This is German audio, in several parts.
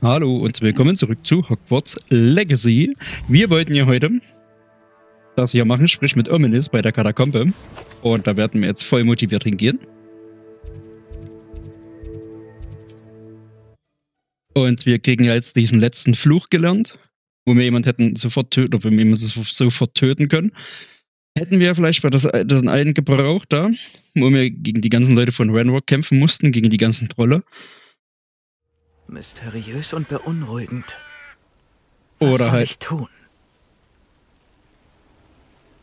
Hallo und willkommen zurück zu Hogwarts Legacy. Wir wollten ja heute das hier machen, sprich mit Ominis bei der Katakombe. Und da werden wir jetzt voll motiviert hingehen. Und wir kriegen ja jetzt diesen letzten Fluch gelernt, wo wir jemanden hätten sofort töten, oder wir sofort töten können. Hätten wir vielleicht bei das, das einen gebraucht da, wo wir gegen die ganzen Leute von Ranrock kämpfen mussten, gegen die ganzen Trolle. Mysteriös und beunruhigend. Was Oder soll halt. ich tun?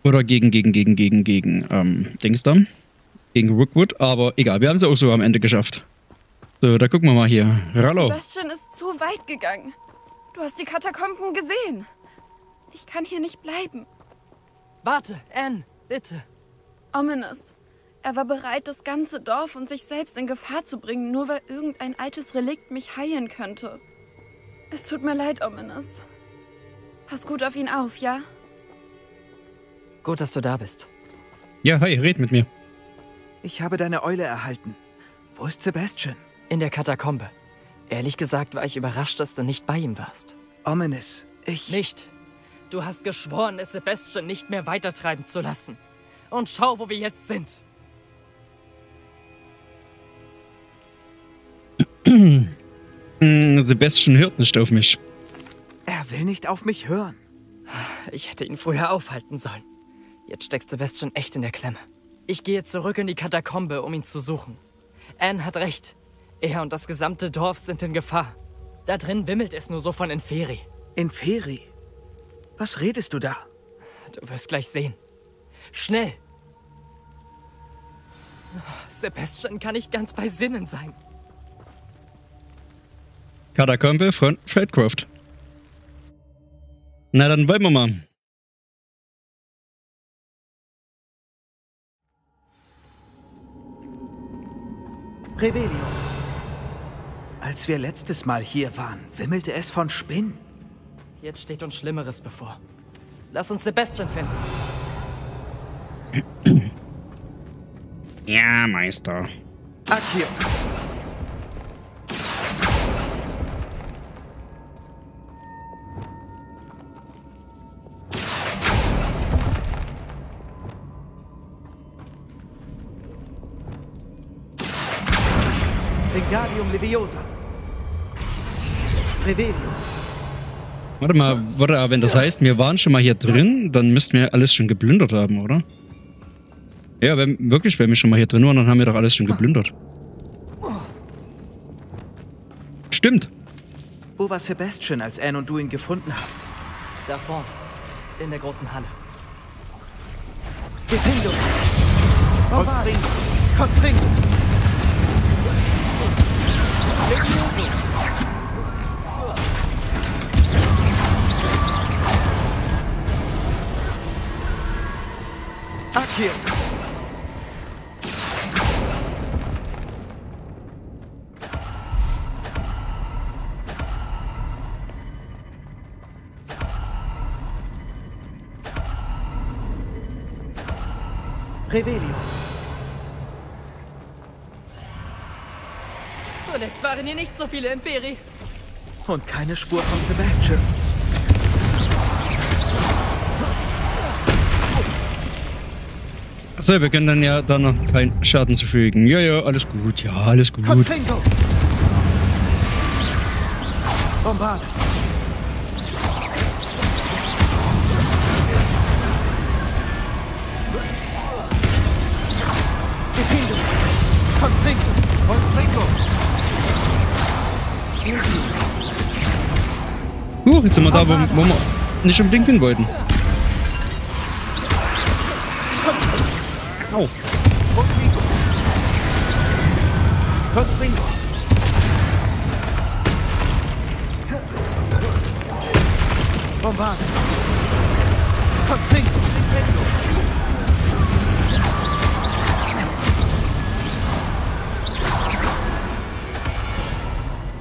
Oder gegen, gegen, gegen, gegen, gegen, ähm, Dings da. Gegen Rookwood. Aber egal, wir haben es auch so am Ende geschafft. So, da gucken wir mal hier. Hallo. Sebastian ist zu weit gegangen. Du hast die Katakomben gesehen. Ich kann hier nicht bleiben. Warte, Anne, bitte. Ominous. Er war bereit, das ganze Dorf und sich selbst in Gefahr zu bringen, nur weil irgendein altes Relikt mich heilen könnte. Es tut mir leid, Ominous. Pass gut auf ihn auf, ja? Gut, dass du da bist. Ja, hi, red mit mir. Ich habe deine Eule erhalten. Wo ist Sebastian? In der Katakombe. Ehrlich gesagt war ich überrascht, dass du nicht bei ihm warst. Ominous, ich... Nicht. Du hast geschworen, es Sebastian nicht mehr weitertreiben zu lassen. Und schau, wo wir jetzt sind. Sebastian hört nicht auf mich. Er will nicht auf mich hören. Ich hätte ihn früher aufhalten sollen. Jetzt steckt Sebastian echt in der Klemme. Ich gehe zurück in die Katakombe, um ihn zu suchen. Anne hat recht. Er und das gesamte Dorf sind in Gefahr. Da drin wimmelt es nur so von Inferi. Inferi. Was redest du da? Du wirst gleich sehen. Schnell! Sebastian kann nicht ganz bei Sinnen sein. Katakombe von Fredcroft. Na, dann wollen wir mal. Revelio. Als wir letztes Mal hier waren, wimmelte es von Spinnen. Jetzt steht uns Schlimmeres bevor. Lass uns Sebastian finden. Ja, Meister. Akio. Leviosa. Revelio. Warte mal, warte, aber wenn das heißt, wir waren schon mal hier drin, dann müssten wir alles schon geplündert haben, oder? Ja, wenn, wirklich, wenn wir schon mal hier drin waren, dann haben wir doch alles schon geplündert. Stimmt. Wo war Sebastian, als Anne und du ihn gefunden habt? Da vorne. In der großen Halle. Defendo. Constringo. Constringo. Akio. Revelio. Zuletzt waren hier nicht so viele Inferi. Und keine Spur von Sebastian. Achso, wir können dann ja dann noch keinen Schaden zufügen. Ja, ja, alles gut. Ja, alles gut. Bombarde. Jetzt sind wir da, wo, wo wir nicht unbedingt hin wollten. Au.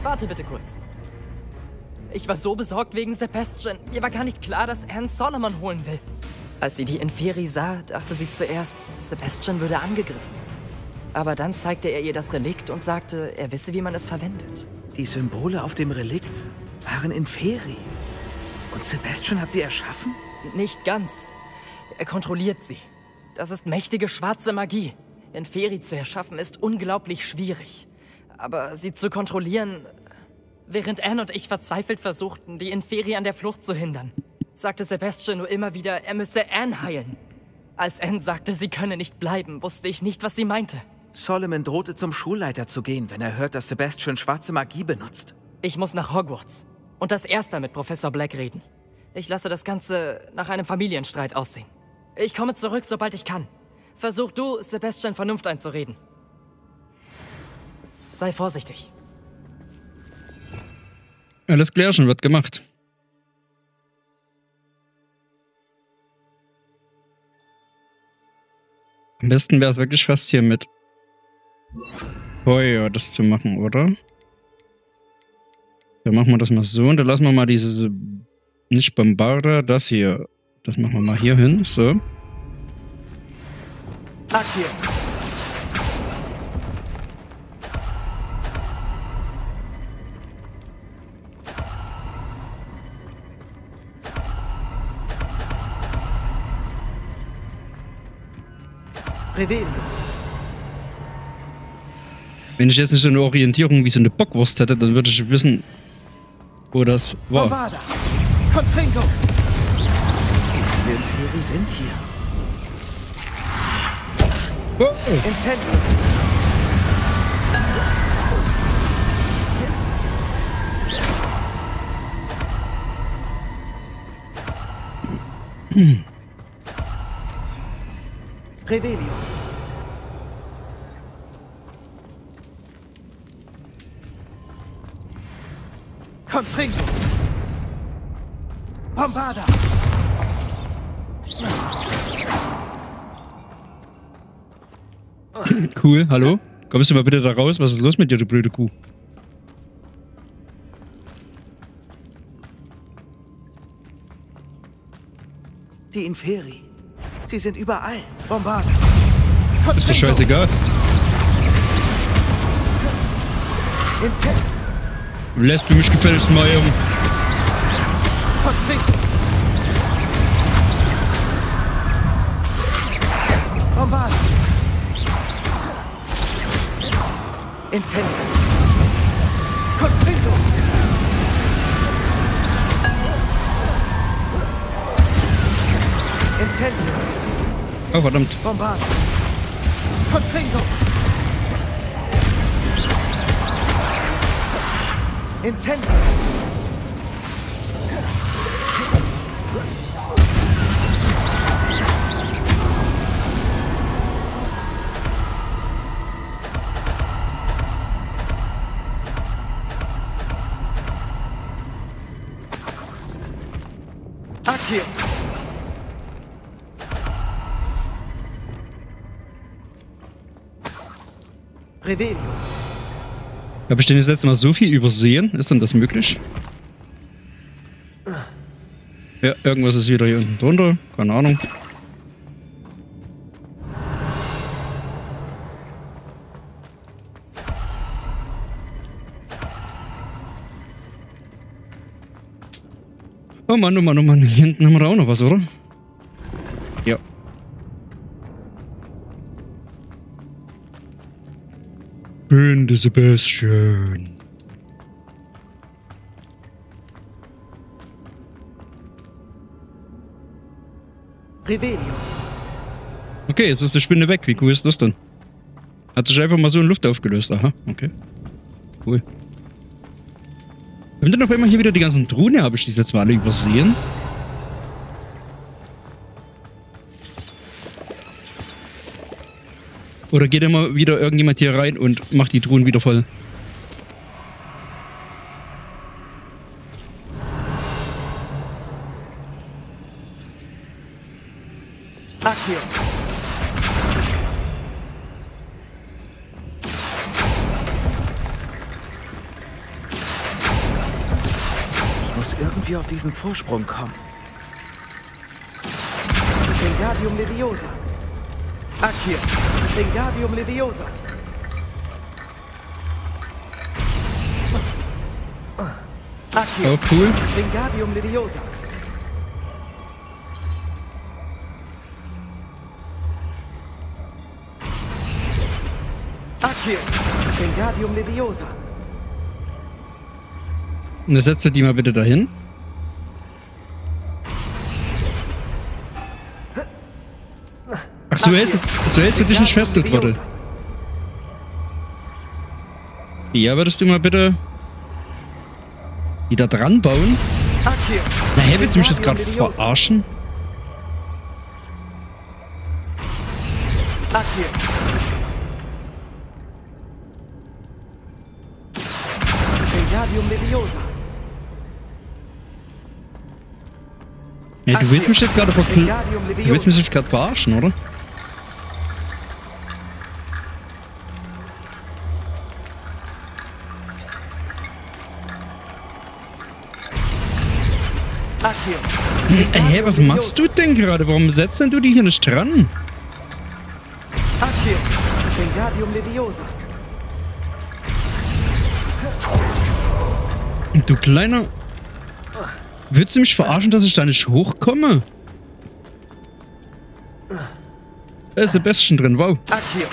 Warte bitte kurz. Ich war so besorgt wegen Sebastian. Mir war gar nicht klar, dass Anne Solomon holen will. Als sie die Inferi sah, dachte sie zuerst, Sebastian würde angegriffen. Aber dann zeigte er ihr das Relikt und sagte, er wisse, wie man es verwendet. Die Symbole auf dem Relikt waren Inferi. Und Sebastian hat sie erschaffen? Nicht ganz. Er kontrolliert sie. Das ist mächtige schwarze Magie. Inferi zu erschaffen ist unglaublich schwierig. Aber sie zu kontrollieren... Während Anne und ich verzweifelt versuchten, die Inferi an der Flucht zu hindern, sagte Sebastian nur immer wieder, er müsse Anne heilen. Als Anne sagte, sie könne nicht bleiben, wusste ich nicht, was sie meinte. Solomon drohte zum Schulleiter zu gehen, wenn er hört, dass Sebastian schwarze Magie benutzt. Ich muss nach Hogwarts. Und das erste mit Professor Black reden. Ich lasse das Ganze nach einem Familienstreit aussehen. Ich komme zurück, sobald ich kann. Versuch du, Sebastian Vernunft einzureden. Sei vorsichtig. Alles klärchen wird gemacht. Am besten wäre es wirklich fast hier mit Feuer das zu machen, oder? Dann machen wir das mal so und dann lassen wir mal diese nicht Bombarder, das hier. Das machen wir mal hier hin, so. Akir, Revelio. Wenn ich jetzt nicht so eine Orientierung wie so eine Bockwurst hätte, dann würde ich wissen, wo das war. Bombarda. Confringo. Die Inferi sind hier. Oh, Incendio. Revelio. Cool, hallo? Kommst du mal bitte da raus? Was ist los mit dir, du blöde Kuh? Die Inferi. Sie sind überall. Bombarda. Ist mir scheißegal. Lässt du mich gefälligst mal um. Confringo. Incendio. Confringo. Incendio. Oh, verdammt. Bombarda. Confringo. Incendio. Akio. Revelio. Habe ich denn das letzte Mal so viel übersehen? Ist denn das möglich? Ja, irgendwas ist wieder hier unten drunter. Keine Ahnung. Oh Mann, oh Mann, oh Mann. Hier hinten haben wir auch noch was, oder? Ja. Schön, Sebastian. Revelio. Okay, jetzt ist die Spinne weg. Wie cool ist das denn? Hat sich einfach mal so in Luft aufgelöst. Aha, okay. Cool. Haben denn auf einmal hier wieder die ganzen Drohne? Habe ich die letzte Mal alle übersehen? Oder geht immer wieder irgendjemand hier rein und macht die Drohnen wieder voll? Muss irgendwie auf diesen Vorsprung kommen. Wingardium Leviosa. Akio. Wingardium Leviosa. Accio. Auch cool. Wingardium Leviosa. Accio. Wingardium Leviosa. Und dann setzt du die mal bitte dahin. Ach, so hältst, so du dich nicht fest, du Trottel. Ja, würdest du mal bitte wieder dran bauen? Na, hä, willst du mich jetzt gerade verarschen? Wingardium Leviosa. Ja, du willst mich jetzt gerade. Wingardium Du willst mich jetzt gerade verarschen, oder? Ey, hä, was machst du denn gerade? Warum setzt denn du die hier nicht dran? Du kleiner... Willst du mich verarschen, dass ich da nicht hochkomme? Da ist Sebastian drin, wow. Accio.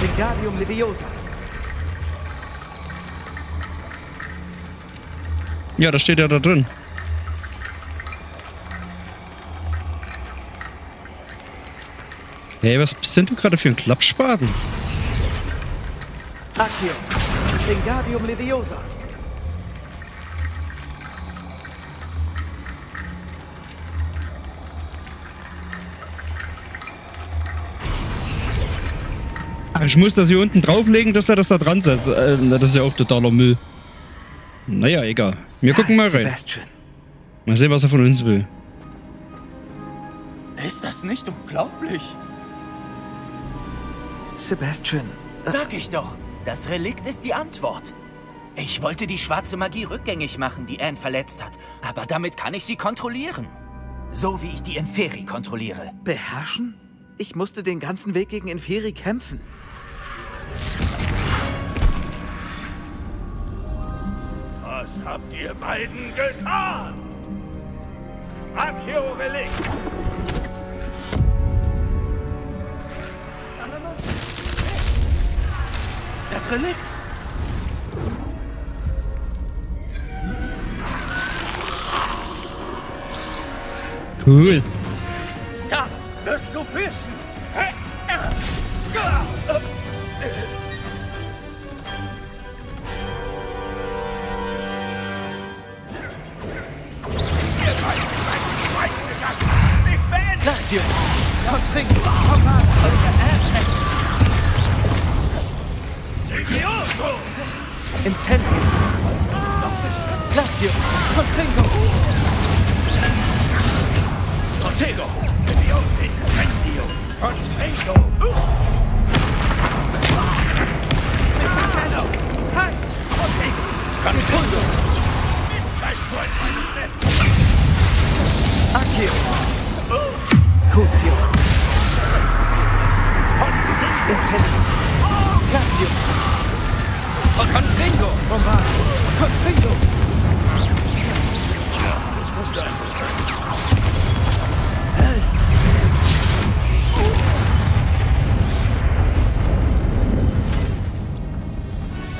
Wingardium Leviosa. Ja, da steht ja da drin. Hey, was bist denn du gerade für ein Klappspaten? Accio. Wingardium Leviosa. Ich muss das hier unten drauflegen, dass er das da dran setzt. Äh, das ist ja auch totaler Müll. Naja, egal. Wir gucken mal rein. Sebastian. Mal sehen, was er von uns will. Ist das nicht unglaublich? Sebastian. Sag ich doch, das Relikt ist die Antwort. Ich wollte die schwarze Magie rückgängig machen, die Anne verletzt hat, aber damit kann ich sie kontrollieren. So wie ich die Inferi kontrolliere. Beherrschen? Ich musste den ganzen Weg gegen Inferi kämpfen. Was habt ihr beiden getan? Accio Relikt! Das Relikt! Cool. Das wirst du wissen! Silencio! Constrict! Command! Incendio! Lazio! Contringo! Protego! Incendio! Protego! Mr. Shadow! Hans! Protego! Contrindo! This is my point, my step! Accio! Crucio. Incendio. Lazio! Contringo! Bombardio. Contringo! Das muss das sein.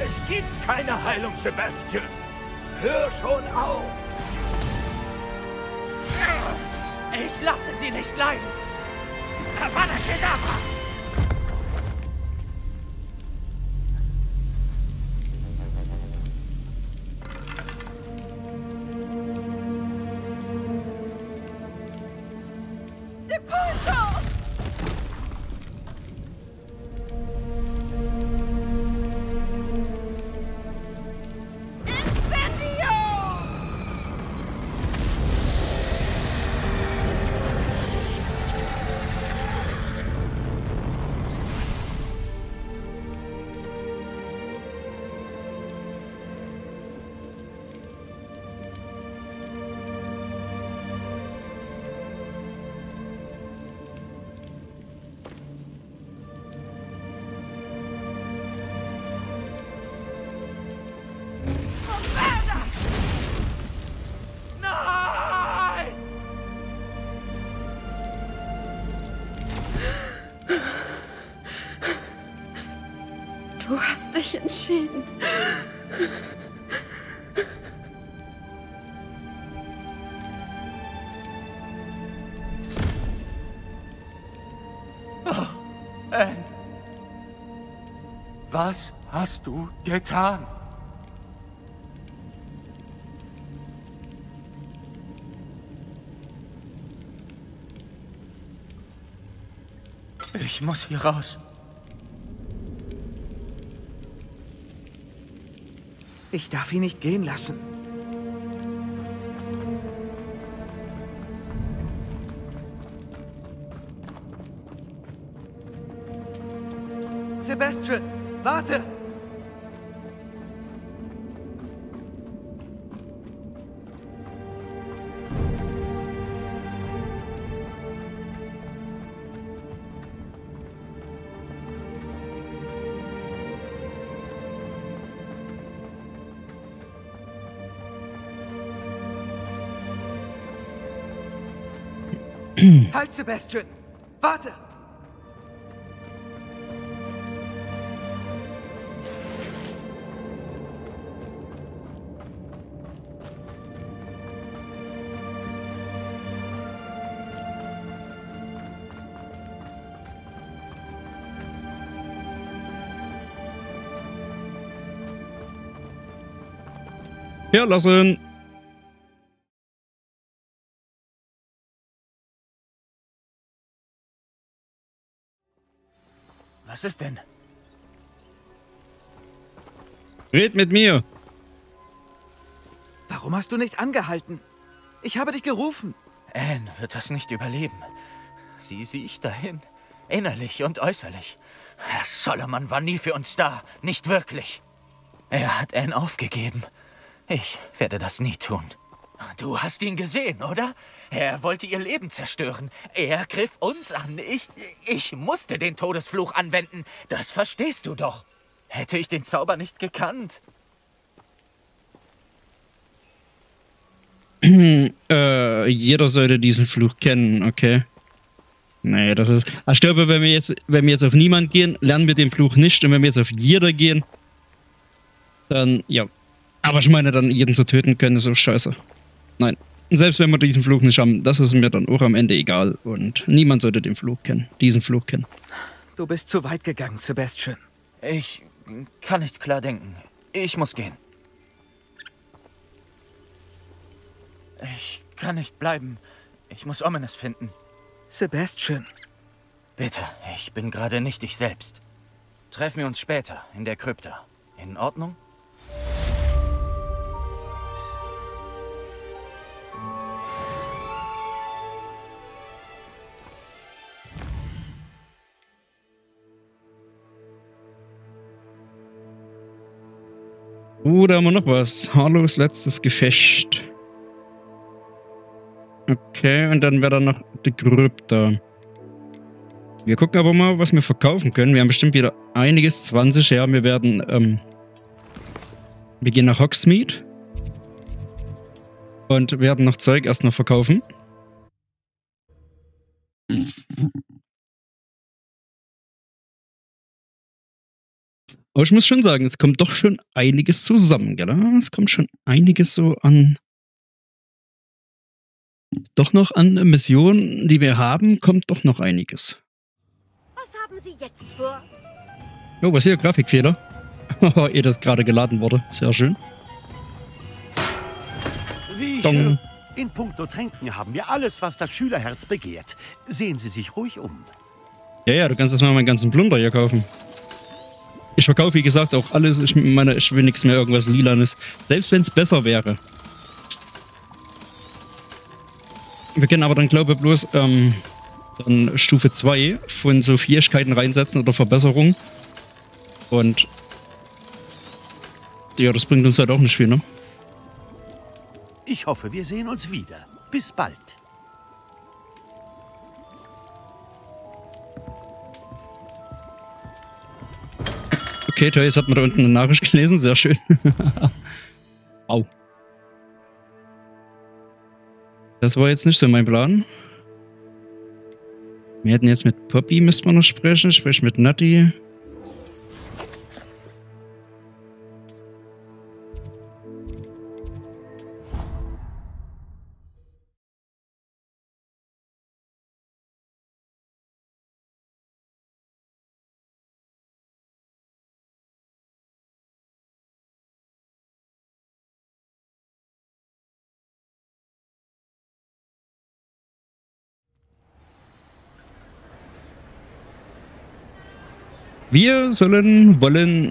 Es gibt keine Heilung, Sebastian. Hör schon auf. Ich lasse sie nicht leiden! Avada Kedavra! Dich entschieden. Anne. Was hast du getan? Ich muss hier raus. Ich darf ihn nicht gehen lassen. Sebastian, warte! Halt, Sebastian! Warte! Ja, lassen. Was ist denn? Red mit mir. Warum hast du nicht angehalten? Ich habe dich gerufen. Anne wird das nicht überleben. Sie sieht dahin. Innerlich und äußerlich. Herr Solomon war nie für uns da. Nicht wirklich. Er hat Anne aufgegeben. Ich werde das nie tun. Du hast ihn gesehen, oder? Er wollte ihr Leben zerstören. Er griff uns an. Ich, ich musste den Todesfluch anwenden. Das verstehst du doch. Hätte ich den Zauber nicht gekannt. Äh, jeder sollte diesen Fluch kennen, okay? Nee, das ist. Ah, Ich glaube, wenn wir jetzt, wenn wir jetzt auf niemand gehen, lernen wir den Fluch nicht. Und wenn wir jetzt auf jeder gehen, dann, ja. Aber ich meine, dann jeden zu töten können, ist so scheiße. Nein. Selbst wenn wir diesen Fluch nicht haben, das ist mir dann auch am Ende egal. Und niemand sollte den Fluch kennen. Diesen Fluch kennen. Du bist zu weit gegangen, Sebastian. Ich kann nicht klar denken. Ich muss gehen. Ich kann nicht bleiben. Ich muss Omenes finden. Sebastian, Bitte, ich bin gerade nicht ich selbst. Treffen wir uns später in der Krypta. In Ordnung? Da haben wir noch was. Harlows letztes Gefecht. Okay, und dann wäre da noch die Krypta. Wir gucken aber mal, was wir verkaufen können. Wir haben bestimmt wieder einiges. 20, ja. Wir werden, ähm, wir gehen nach Hogsmeade. Und werden noch Zeug erst noch verkaufen. Aber ich muss schon sagen, es kommt doch schon einiges zusammen, gell? Es kommt schon einiges so an. Doch noch an Missionen, die wir haben, kommt doch noch einiges. Was haben Sie jetzt vor? Oh, was hier? Grafikfehler. Ehe das gerade geladen wurde. Sehr schön. Wie ich Dong. in puncto Tränken haben wir alles, was das Schülerherz begehrt. Sehen Sie sich ruhig um. Ja, ja, du kannst jetzt mal meinen ganzen Plunder hier kaufen. Ich verkaufe, wie gesagt, auch alles. Ich meine, ich will nichts mehr irgendwas Lilanes. Selbst wenn es besser wäre. Wir können aber dann, glaube ich, bloß ähm, dann Stufe 2 von so Fähigkeiten reinsetzen oder Verbesserungen. Und ja, das bringt uns halt auch nicht viel, ne? Ich hoffe, wir sehen uns wieder. Bis bald. Okay, Toy, jetzt hat man da unten eine Nachricht gelesen. Sehr schön. Au. Das war jetzt nicht so mein Plan. Wir hätten jetzt mit Poppy müssten wir noch sprechen. Sprich mit Nutty. Wir sollen, wollen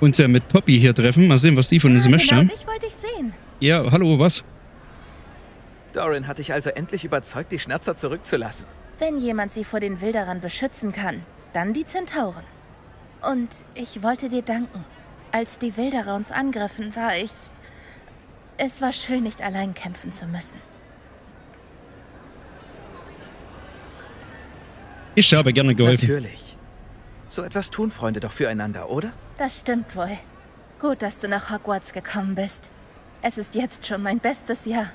uns ja mit Poppy hier treffen. Mal sehen, was die von uns ja, möchte. Genau, dich wollte ich sehen. Ja, hallo, was? Doran hat dich also endlich überzeugt, die Schnerzer zurückzulassen. Wenn jemand sie vor den Wilderern beschützen kann, dann die Zentauren. Und ich wollte dir danken. Als die Wilderer uns angriffen, war ich... Es war schön, nicht allein kämpfen zu müssen. Ich habe gerne geholfen. Natürlich. So etwas tun Freunde doch füreinander, oder? Das stimmt wohl. Gut, dass du nach Hogwarts gekommen bist. Es ist jetzt schon mein bestes Jahr.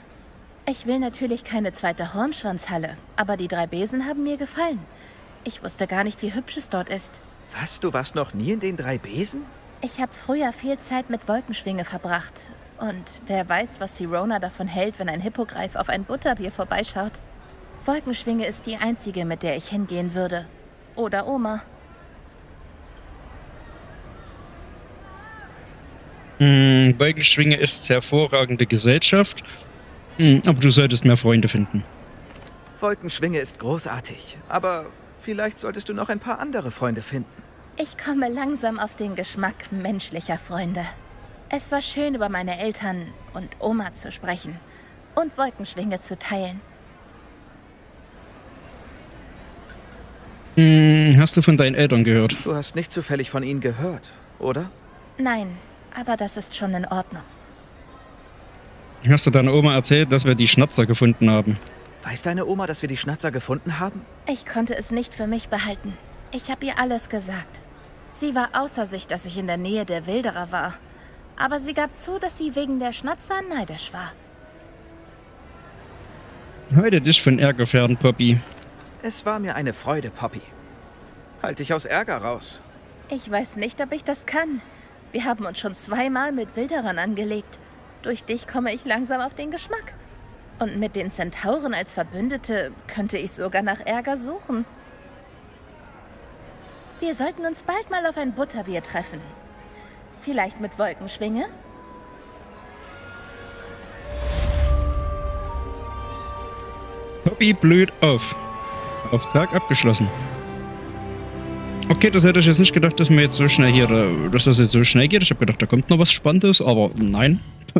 Ich will natürlich keine zweite Hornschwanzhalle, aber die drei Besen haben mir gefallen. Ich wusste gar nicht, wie hübsch es dort ist. Was, du warst noch nie in den drei Besen? Ich habe früher viel Zeit mit Wolkenschwinge verbracht. Und wer weiß, was Sirona davon hält, wenn ein Hippogreif auf ein Butterbier vorbeischaut. Wolkenschwinge ist die einzige, mit der ich hingehen würde. Oder Oma. Hm, Wolkenschwinge ist hervorragende Gesellschaft. Hm, aber du solltest mehr Freunde finden. Wolkenschwinge ist großartig, aber vielleicht solltest du noch ein paar andere Freunde finden. Ich komme langsam auf den Geschmack menschlicher Freunde. Es war schön, über meine Eltern und Oma zu sprechen und Wolkenschwinge zu teilen. Hm, hast du von deinen Eltern gehört? Du hast nicht zufällig von ihnen gehört, oder? Nein, aber das ist schon in Ordnung. Hast du deiner Oma erzählt, dass wir die Schnatzer gefunden haben? Weiß deine Oma, dass wir die Schnatzer gefunden haben? Ich konnte es nicht für mich behalten. Ich habe ihr alles gesagt. Sie war außer sich, dass ich in der Nähe der Wilderer war. Aber sie gab zu, dass sie wegen der Schnatzer neidisch war. Halte dich von Ärger fern, Poppy. Es war mir eine Freude, Poppy. Halt dich aus Ärger raus. Ich weiß nicht, ob ich das kann. Wir haben uns schon zweimal mit Wilderern angelegt. Durch dich komme ich langsam auf den Geschmack. Und mit den Zentauren als Verbündete könnte ich sogar nach Ärger suchen. Wir sollten uns bald mal auf ein Butterbier treffen. Vielleicht mit Wolkenschwinge? Poppy blüht auf. Auftrag abgeschlossen. Okay, das hätte ich jetzt nicht gedacht, dass wir jetzt so schnell hier, dass das jetzt so schnell geht. Ich habe gedacht, da kommt noch was Spannendes, aber nein.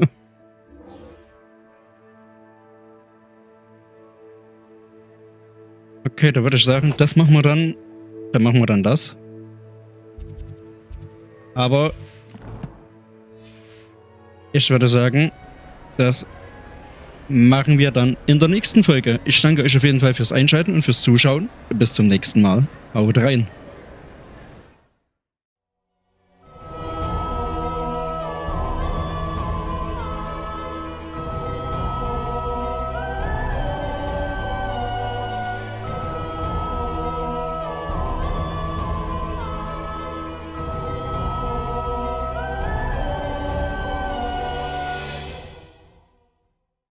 okay, da würde ich sagen, das machen wir dann. Dann machen wir dann das. Aber ich würde sagen, das machen wir dann in der nächsten Folge. Ich danke euch auf jeden Fall fürs Einschalten und fürs Zuschauen. Bis zum nächsten Mal. Haut rein.